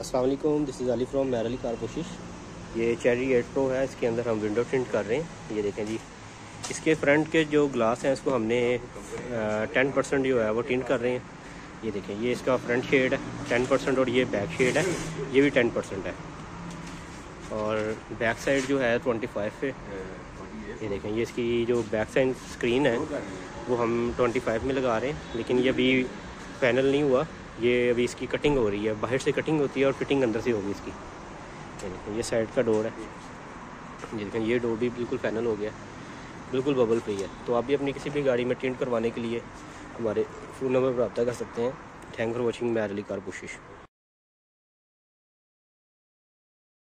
Aslam this is Ali from मैरली कार कोशिश ये चेरी एट प्रो है, इसके अंदर हम विंडो टिंट कर रहे हैं। ये देखें जी, इसके फ्रंट के जो ग्लास हैं, इसको हमने टेन परसेंट जो है, वो टिंट कर रहे हैं। ये देखें, ये इसका फ्रंट शेड है टेन परसेंट और ये बैक शेड है, ये भी टेन परसेंट है। और बैक साइड जो है ट्वेंटी फाइव पे ये देखें, ये इसकी जो बैक साइड स्क्रीन है, वो हम ट्वेंटी फाइव में लगा रहे हैं, लेकिन ये अभी पैनल नहीं हुआ। ये अभी इसकी कटिंग हो रही है। बाहर से कटिंग होती है और फिटिंग अंदर से होगी इसकी। ये ये साइड का डोर है। ये देखें, ये डोर भी बिल्कुल फाइनल हो गया बिल्कुल बबल फ्री है। तो आप भी अपनी किसी भी गाड़ी में टेंट करवाने के लिए हमारे फ़ोन नंबर पर रबा कर सकते हैं। थैंक फॉर वॉचिंग मैं अली कार कोशिश।